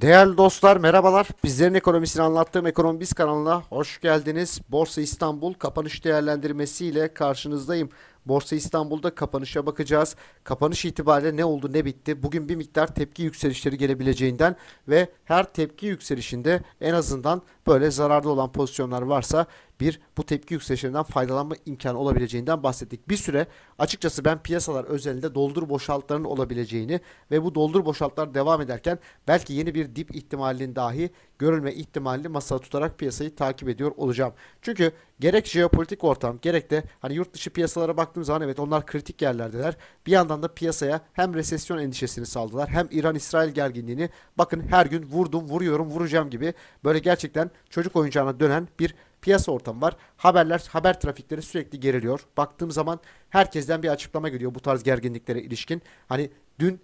Değerli dostlar merhabalar. Bizlerin ekonomisini anlattığım Ekonomi Biz kanalına hoş geldiniz. Borsa İstanbul kapanış değerlendirmesiyle karşınızdayım. Borsa İstanbul'da kapanışa bakacağız. Kapanış itibariyle ne oldu ne bitti? Bugün bir miktar tepki yükselişleri gelebileceğinden ve her tepki yükselişinde en azından böyle zararda olan pozisyonlar varsa bir bu tepki yükselişlerinden faydalanma imkanı olabileceğinden bahsettik. Bir süre açıkçası ben piyasalar özelinde doldur boşaltların olabileceğini ve bu doldur boşaltlar devam ederken belki yeni bir dip ihtimalinin dahi görülme ihtimalini masada tutarak piyasayı takip ediyor olacağım. Çünkü gerek jeopolitik ortam gerek de hani yurt dışı piyasalara baktığım zaman evet onlar kritik yerlerdeler. Bir yandan da piyasaya hem resesyon endişesini saldılar hem İran-İsrail gerginliğini bakın her gün vurdum vuruyorum vuracağım gibi böyle gerçekten çocuk oyuncağına dönen bir piyasa ortamı var. Haberler, haber trafikleri sürekli geriliyor. Baktığım zaman herkesten bir açıklama geliyor bu tarz gerginliklere ilişkin. Hani dün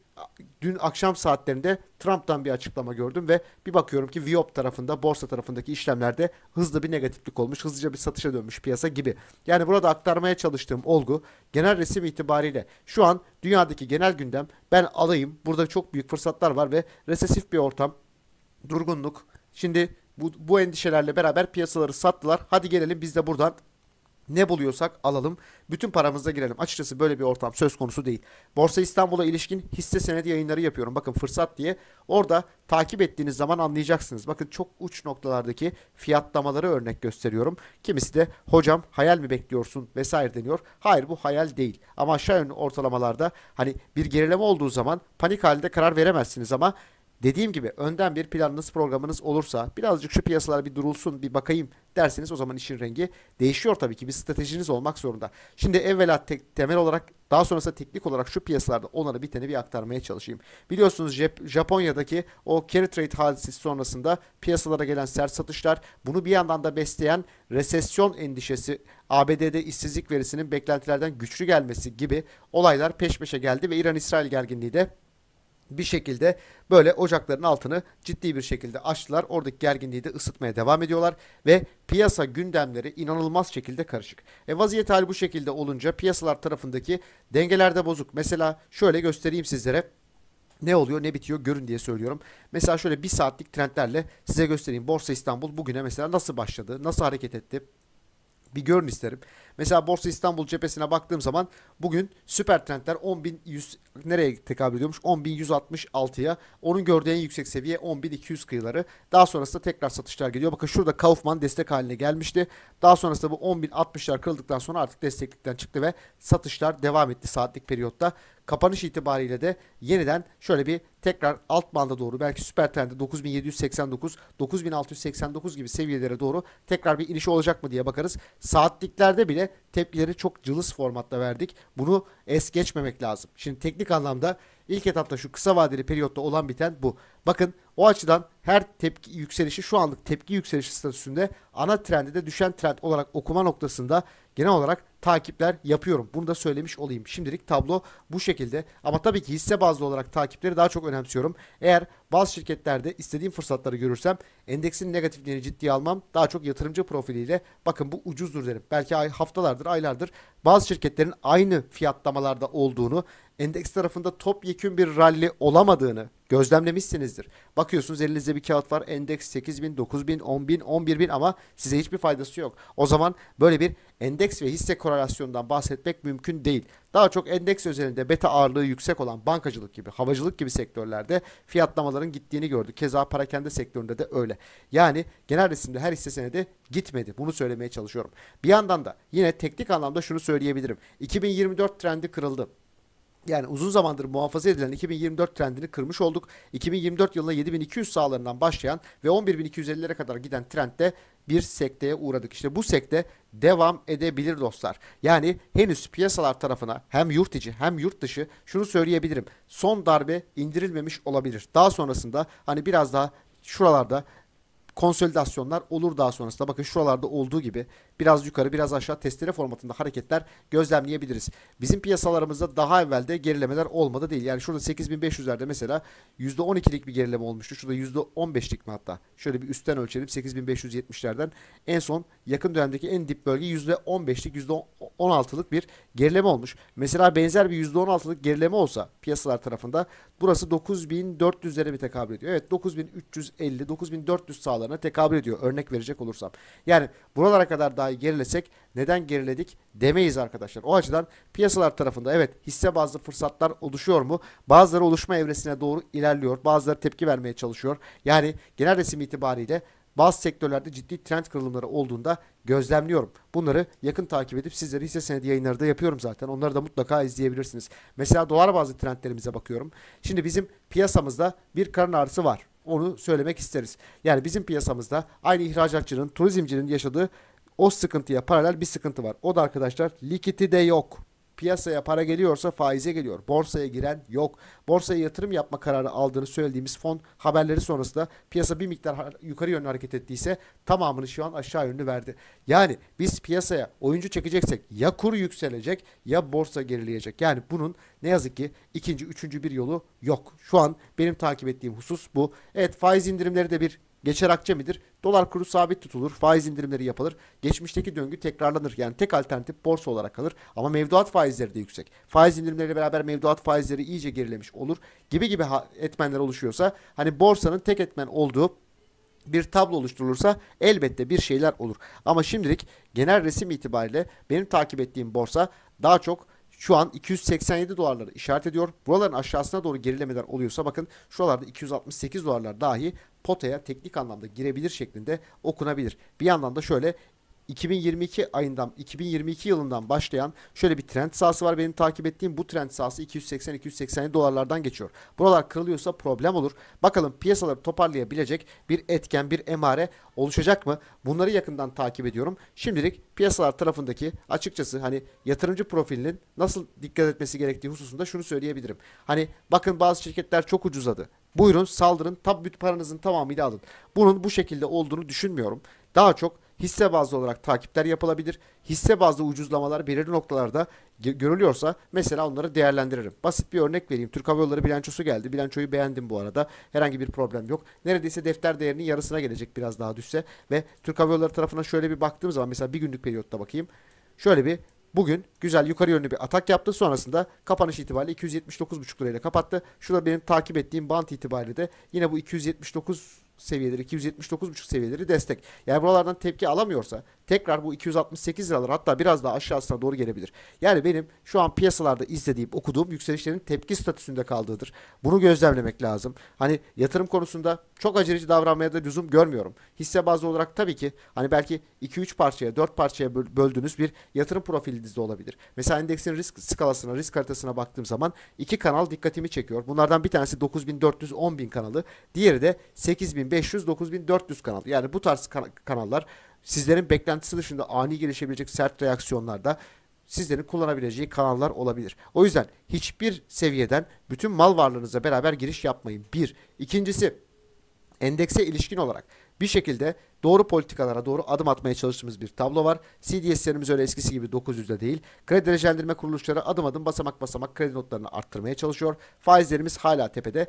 dün akşam saatlerinde Trump'tan bir açıklama gördüm ve bir bakıyorum ki Viop tarafında, borsa tarafındaki işlemlerde hızlı bir negatiflik olmuş, hızlıca bir satışa dönmüş piyasa gibi. Yani burada aktarmaya çalıştığım olgu genel resim itibariyle şu an dünyadaki genel gündem ben alayım. Burada çok büyük fırsatlar var ve resesif bir ortam, durgunluk. Şimdi bu, bu endişelerle beraber piyasaları sattılar. Hadi gelelim biz de buradan ne buluyorsak alalım. Bütün paramızla girelim. Açıkçası böyle bir ortam söz konusu değil. Borsa İstanbul'a ilişkin hisse senedi yayınları yapıyorum. Bakın fırsat diye. Orada takip ettiğiniz zaman anlayacaksınız. Bakın çok uç noktalardaki fiyatlamaları örnek gösteriyorum. Kimisi de hocam hayal mi bekliyorsun vesaire deniyor. Hayır bu hayal değil. Ama aşağı yönlü ortalamalarda hani bir gerileme olduğu zaman panik halinde karar veremezsiniz ama Dediğim gibi önden bir planınız programınız olursa birazcık şu piyasalar bir durulsun bir bakayım derseniz o zaman işin rengi değişiyor tabii ki bir stratejiniz olmak zorunda. Şimdi evvela tek, temel olarak daha sonrasında teknik olarak şu piyasalarda onları biteni bir aktarmaya çalışayım. Biliyorsunuz Jap Japonya'daki o carry trade hadisesi sonrasında piyasalara gelen sert satışlar bunu bir yandan da besleyen resesyon endişesi ABD'de işsizlik verisinin beklentilerden güçlü gelmesi gibi olaylar peş peşe geldi ve İran-İsrail gerginliği de bir şekilde böyle ocakların altını ciddi bir şekilde açtılar. Oradaki gerginliği de ısıtmaya devam ediyorlar ve piyasa gündemleri inanılmaz şekilde karışık. E vaziyet hali bu şekilde olunca piyasalar tarafındaki dengelerde bozuk. Mesela şöyle göstereyim sizlere ne oluyor ne bitiyor görün diye söylüyorum. Mesela şöyle bir saatlik trendlerle size göstereyim. Borsa İstanbul bugüne mesela nasıl başladı, nasıl hareket etti bir görün isterim. Mesela Borsa İstanbul cephesine baktığım zaman bugün süper trendler 10.100 nereye tekabül ediyormuş? 10.166'ya. Onun gördüğü en yüksek seviye 10.200 kıyıları. Daha sonrasında tekrar satışlar geliyor. Bakın şurada Kaufman destek haline gelmişti. Daha sonrasında bu 10.060'lar kırıldıktan sonra artık desteklikten çıktı ve satışlar devam etti saatlik periyotta. Kapanış itibariyle de yeniden şöyle bir tekrar alt banda doğru belki süper trende 9789, 9689 gibi seviyelere doğru tekrar bir iniş olacak mı diye bakarız. Saatliklerde bile tepkileri çok cılız formatta verdik. Bunu es geçmemek lazım. Şimdi teknik anlamda ilk etapta şu kısa vadeli periyotta olan biten bu. Bakın o açıdan her tepki yükselişi şu anlık tepki yükselişi statüsünde ana trendi de düşen trend olarak okuma noktasında genel olarak takipler yapıyorum. Bunu da söylemiş olayım. Şimdilik tablo bu şekilde. Ama tabii ki hisse bazlı olarak takipleri daha çok önemsiyorum. Eğer bazı şirketlerde istediğim fırsatları görürsem endeksin negatifliğini ciddiye almam. Daha çok yatırımcı profiliyle bakın bu ucuzdur derim. Belki ay, haftalardır, aylardır bazı şirketlerin aynı fiyatlamalarda olduğunu, endeks tarafında topyekün bir rally olamadığını gözlemlemişsinizdir. Bakıyorsunuz elinizde bir kağıt var. Endeks 8000, 9000, 10000, 11000 ama size hiçbir faydası yok. O zaman böyle bir endeks ve hisse korelasyonundan bahsetmek mümkün değil. Daha çok endeks özelinde beta ağırlığı yüksek olan bankacılık gibi, havacılık gibi sektörlerde fiyatlamaların gittiğini gördük. Keza parakende sektöründe de öyle. Yani genel resimde her hisse senedi gitmedi. Bunu söylemeye çalışıyorum. Bir yandan da yine teknik anlamda şunu söyleyebilirim. 2024 trendi kırıldı. Yani uzun zamandır muhafaza edilen 2024 trendini kırmış olduk. 2024 yılında 7200 sağlarından başlayan ve 11250'lere kadar giden trendde bir sekteye uğradık. İşte bu sekte devam edebilir dostlar. Yani henüz piyasalar tarafına hem yurt içi hem yurt dışı şunu söyleyebilirim. Son darbe indirilmemiş olabilir. Daha sonrasında hani biraz daha şuralarda konsolidasyonlar olur daha sonrasında. Bakın şuralarda olduğu gibi biraz yukarı biraz aşağı testere formatında hareketler gözlemleyebiliriz. Bizim piyasalarımızda daha evvelde gerilemeler olmadı değil. Yani şurada 8500'lerde mesela %12'lik bir gerileme olmuştu. Şurada %15'lik mi hatta? Şöyle bir üstten ölçelim 8570'lerden. En son yakın dönemdeki en dip bölge %15'lik %16'lık bir gerileme olmuş. Mesela benzer bir %16'lık gerileme olsa piyasalar tarafında burası 9400'lere mi tekabül ediyor? Evet 9350 9400 sağlarına tekabül ediyor örnek verecek olursam. Yani buralara kadar dahi gerilesek neden geriledik demeyiz arkadaşlar. O açıdan piyasalar tarafında evet hisse bazlı fırsatlar oluşuyor mu? Bazıları oluşma evresine doğru ilerliyor. Bazıları tepki vermeye çalışıyor. Yani genel resim itibariyle bazı sektörlerde ciddi trend kırılımları olduğunda gözlemliyorum. Bunları yakın takip edip sizlere hisse senedi yayınları da yapıyorum zaten. Onları da mutlaka izleyebilirsiniz. Mesela dolar bazı trendlerimize bakıyorum. Şimdi bizim piyasamızda bir karın ağrısı var. Onu söylemek isteriz. Yani bizim piyasamızda aynı ihracatçının, turizmcinin yaşadığı o sıkıntıya paralel bir sıkıntı var. O da arkadaşlar likiti de yok. Piyasaya para geliyorsa faize geliyor. Borsaya giren yok. Borsaya yatırım yapma kararı aldığını söylediğimiz fon haberleri sonrasında piyasa bir miktar yukarı yönlü hareket ettiyse tamamını şu an aşağı yönlü verdi. Yani biz piyasaya oyuncu çekeceksek ya kur yükselecek ya borsa gerileyecek. Yani bunun ne yazık ki ikinci, üçüncü bir yolu yok. Şu an benim takip ettiğim husus bu. Evet faiz indirimleri de bir Geçer akçe midir? Dolar kuru sabit tutulur, faiz indirimleri yapılır. Geçmişteki döngü tekrarlanır. Yani tek alternatif borsa olarak kalır. Ama mevduat faizleri de yüksek. Faiz indirimleriyle beraber mevduat faizleri iyice gerilemiş olur. Gibi gibi etmenler oluşuyorsa hani borsanın tek etmen olduğu bir tablo oluşturulursa elbette bir şeyler olur. Ama şimdilik genel resim itibariyle benim takip ettiğim borsa daha çok şu an 287 dolarları işaret ediyor. Buraların aşağısına doğru gerilemeler oluyorsa bakın şuralarda 268 dolarlar dahi potaya teknik anlamda girebilir şeklinde okunabilir. Bir yandan da şöyle 2022 ayından 2022 yılından başlayan şöyle bir trend sahası var benim takip ettiğim. Bu trend sahası 280-280 dolarlardan geçiyor. Buralar kırılıyorsa problem olur. Bakalım piyasaları toparlayabilecek bir etken, bir emare oluşacak mı? Bunları yakından takip ediyorum. Şimdilik piyasalar tarafındaki açıkçası hani yatırımcı profilinin nasıl dikkat etmesi gerektiği hususunda şunu söyleyebilirim. Hani bakın bazı şirketler çok ucuzladı. Buyurun saldırın tabi paranızın tamamıyla alın. Bunun bu şekilde olduğunu düşünmüyorum. Daha çok hisse bazlı olarak takipler yapılabilir. Hisse bazlı ucuzlamalar belirli noktalarda görülüyorsa mesela onları değerlendiririm. Basit bir örnek vereyim. Türk Hava Yolları bilançosu geldi. Bilançoyu beğendim bu arada. Herhangi bir problem yok. Neredeyse defter değerinin yarısına gelecek biraz daha düşse ve Türk Hava Yolları tarafına şöyle bir baktığım zaman mesela bir günlük periyotta bakayım. Şöyle bir Bugün güzel yukarı yönlü bir atak yaptı. Sonrasında kapanış itibariyle 279,5 lirayla kapattı. Şurada benim takip ettiğim bant itibariyle de yine bu 279 seviyeleri 279,5 seviyeleri destek. Yani buralardan tepki alamıyorsa tekrar bu 268 liralar hatta biraz daha aşağısına doğru gelebilir. Yani benim şu an piyasalarda izlediğim, okuduğum yükselişlerin tepki statüsünde kaldığıdır. Bunu gözlemlemek lazım. Hani yatırım konusunda çok aceleci davranmaya da lüzum görmüyorum. Hisse bazlı olarak tabii ki hani belki 2-3 parçaya, 4 parçaya böldüğünüz bir yatırım profilinizde olabilir. Mesela endeksin risk skalasına, risk haritasına baktığım zaman iki kanal dikkatimi çekiyor. Bunlardan bir tanesi 9400 10000 kanalı, diğeri de 8500 9400 kanal. Yani bu tarz kan kanallar sizlerin beklentisi dışında ani gelişebilecek sert reaksiyonlarda sizlerin kullanabileceği kanallar olabilir. O yüzden hiçbir seviyeden bütün mal varlığınızla beraber giriş yapmayın. Bir. İkincisi endekse ilişkin olarak bir şekilde doğru politikalara doğru adım atmaya çalıştığımız bir tablo var. CDS'lerimiz öyle eskisi gibi 900'de değil. Kredi derecelendirme kuruluşları adım adım basamak basamak kredi notlarını arttırmaya çalışıyor. Faizlerimiz hala tepede.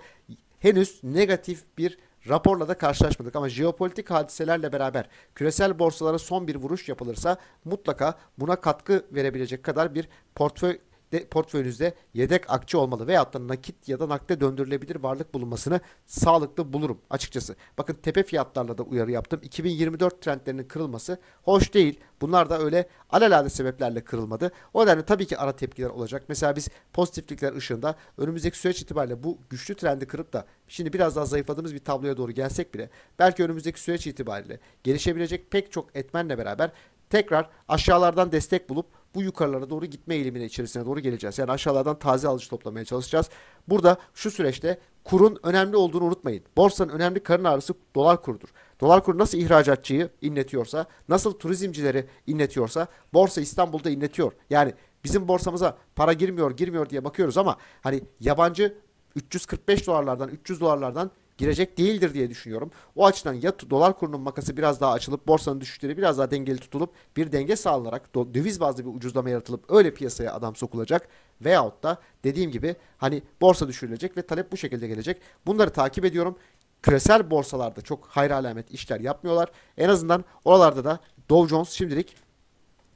Henüz negatif bir raporla da karşılaşmadık ama jeopolitik hadiselerle beraber küresel borsalara son bir vuruş yapılırsa mutlaka buna katkı verebilecek kadar bir portföy de portföyünüzde yedek akçe olmalı veyahut da nakit ya da nakde döndürülebilir varlık bulunmasını sağlıklı bulurum açıkçası. Bakın tepe fiyatlarla da uyarı yaptım. 2024 trendlerinin kırılması hoş değil. Bunlar da öyle alelade sebeplerle kırılmadı. O nedenle tabii ki ara tepkiler olacak. Mesela biz pozitiflikler ışığında önümüzdeki süreç itibariyle bu güçlü trendi kırıp da şimdi biraz daha zayıfladığımız bir tabloya doğru gelsek bile belki önümüzdeki süreç itibariyle gelişebilecek pek çok etmenle beraber tekrar aşağılardan destek bulup bu yukarılara doğru gitme eğilimine içerisine doğru geleceğiz. Yani aşağılardan taze alıcı toplamaya çalışacağız. Burada şu süreçte kurun önemli olduğunu unutmayın. Borsanın önemli karın ağrısı dolar kurudur. Dolar kuru nasıl ihracatçıyı inletiyorsa, nasıl turizmcileri inletiyorsa borsa İstanbul'da inletiyor. Yani bizim borsamıza para girmiyor, girmiyor diye bakıyoruz ama hani yabancı 345 dolarlardan, 300 dolarlardan girecek değildir diye düşünüyorum. O açıdan ya dolar kurunun makası biraz daha açılıp borsanın düşüşleri biraz daha dengeli tutulup bir denge sağlanarak döviz bazlı bir ucuzlama yaratılıp öyle piyasaya adam sokulacak veyahut da dediğim gibi hani borsa düşürülecek ve talep bu şekilde gelecek. Bunları takip ediyorum. Küresel borsalarda çok hayır alamet işler yapmıyorlar. En azından oralarda da Dow Jones şimdilik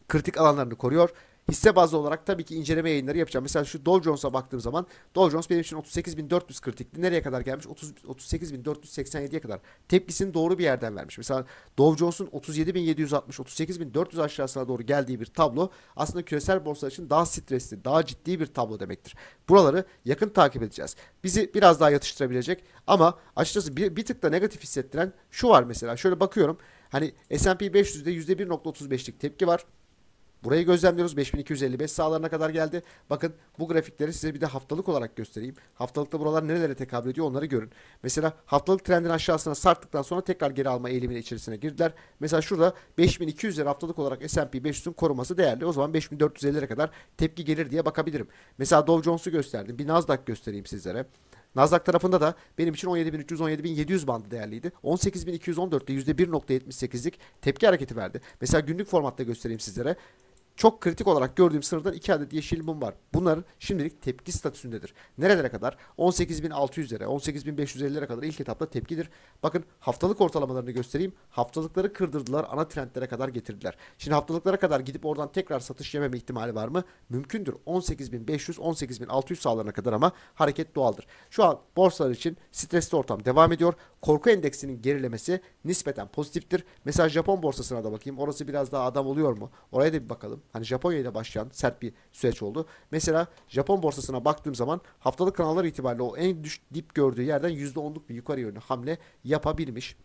kritik alanlarını koruyor. Hisse bazlı olarak tabii ki inceleme yayınları yapacağım. Mesela şu Dow Jones'a baktığım zaman Dow Jones benim için 38.400 kritikti. Nereye kadar gelmiş? 30 38.487'ye kadar. Tepkisini doğru bir yerden vermiş. Mesela Dow Jones'un 37.760 38.400 aşağısına doğru geldiği bir tablo aslında küresel borsa için daha stresli, daha ciddi bir tablo demektir. Buraları yakın takip edeceğiz. Bizi biraz daha yatıştırabilecek ama açıkçası bir, bir tık da negatif hissettiren şu var mesela. Şöyle bakıyorum. Hani S&P 500'de %1.35'lik tepki var. Burayı gözlemliyoruz. 5255 sağlarına kadar geldi. Bakın bu grafikleri size bir de haftalık olarak göstereyim. Haftalıkta buralar nerelere tekabül ediyor onları görün. Mesela haftalık trendin aşağısına sarktıktan sonra tekrar geri alma eğiliminin içerisine girdiler. Mesela şurada 5200'leri haftalık olarak S&P 500'ün koruması değerli. O zaman 5450'lere kadar tepki gelir diye bakabilirim. Mesela Dow Jones'u gösterdim. Bir Nasdaq göstereyim sizlere. Nasdaq tarafında da benim için 17.300-17.700 bandı değerliydi. 18.214'te %1.78'lik tepki hareketi verdi. Mesela günlük formatta göstereyim sizlere. Çok kritik olarak gördüğüm sınırdan 2 adet yeşil mum var. Bunlar şimdilik tepki statüsündedir. Nerelere kadar? 18.600'lere, 18.550'lere kadar ilk etapta tepkidir. Bakın haftalık ortalamalarını göstereyim. Haftalıkları kırdırdılar, ana trendlere kadar getirdiler. Şimdi haftalıklara kadar gidip oradan tekrar satış yememe ihtimali var mı? Mümkündür. 18.500, 18.600 sağlarına kadar ama hareket doğaldır. Şu an borsalar için stresli ortam devam ediyor. Korku endeksinin gerilemesi nispeten pozitiftir. Mesela Japon borsasına da bakayım. Orası biraz daha adam oluyor mu? Oraya da bir bakalım. Hani Japonya ile başlayan sert bir süreç oldu. Mesela Japon borsasına baktığım zaman haftalık kanallar itibariyle o en düş dip gördüğü yerden %10'luk bir yukarı yönlü hamle yapabilmiş.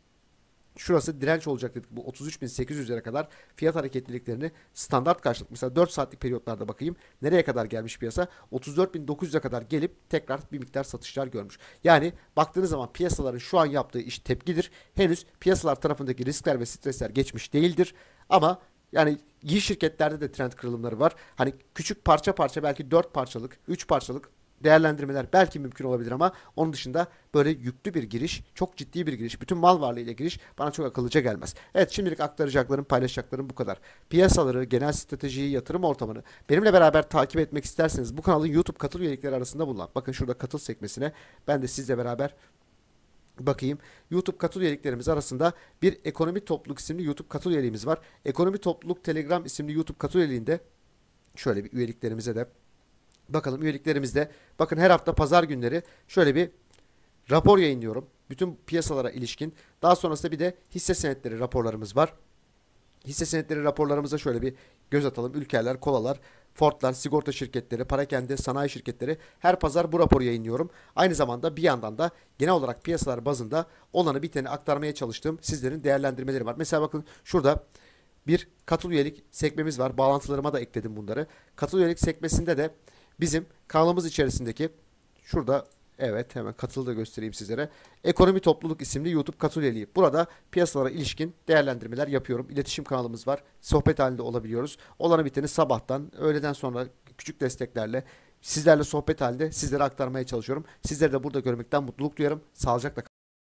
Şurası direnç olacak dedik. Bu 33.800'lere kadar fiyat hareketliliklerini standart karşılık. Mesela 4 saatlik periyotlarda bakayım. Nereye kadar gelmiş piyasa? 34.900'e kadar gelip tekrar bir miktar satışlar görmüş. Yani baktığınız zaman piyasaların şu an yaptığı iş tepkidir. Henüz piyasalar tarafındaki riskler ve stresler geçmiş değildir. Ama yani iyi şirketlerde de trend kırılımları var. Hani küçük parça parça belki 4 parçalık, 3 parçalık değerlendirmeler belki mümkün olabilir ama onun dışında böyle yüklü bir giriş, çok ciddi bir giriş, bütün mal varlığıyla giriş bana çok akıllıca gelmez. Evet şimdilik aktaracaklarım, paylaşacaklarım bu kadar. Piyasaları, genel stratejiyi, yatırım ortamını benimle beraber takip etmek isterseniz bu kanalın YouTube katıl üyelikleri arasında bulunan. Bakın şurada katıl sekmesine ben de sizle beraber Bakayım. YouTube katıl üyeliklerimiz arasında bir ekonomi topluluk isimli YouTube katıl üyeliğimiz var. Ekonomi topluluk Telegram isimli YouTube katıl üyeliğinde şöyle bir üyeliklerimize de bakalım üyeliklerimizde bakın her hafta pazar günleri şöyle bir rapor yayınlıyorum. Bütün piyasalara ilişkin. Daha sonrasında bir de hisse senetleri raporlarımız var. Hisse senetleri raporlarımıza şöyle bir göz atalım. Ülkeler, kolalar, Fordlar, sigorta şirketleri, parakende, sanayi şirketleri her pazar bu raporu yayınlıyorum. Aynı zamanda bir yandan da genel olarak piyasalar bazında olanı biteni aktarmaya çalıştığım sizlerin değerlendirmeleri var. Mesela bakın şurada bir katıl üyelik sekmemiz var. Bağlantılarıma da ekledim bunları. Katıl üyelik sekmesinde de bizim kanalımız içerisindeki şurada Evet hemen katılı da göstereyim sizlere. Ekonomi Topluluk isimli YouTube katıl üyeliği. Burada piyasalara ilişkin değerlendirmeler yapıyorum. İletişim kanalımız var. Sohbet halinde olabiliyoruz. Olanı biteni sabahtan, öğleden sonra küçük desteklerle sizlerle sohbet halinde sizlere aktarmaya çalışıyorum. Sizleri de burada görmekten mutluluk duyarım. Sağlıcakla.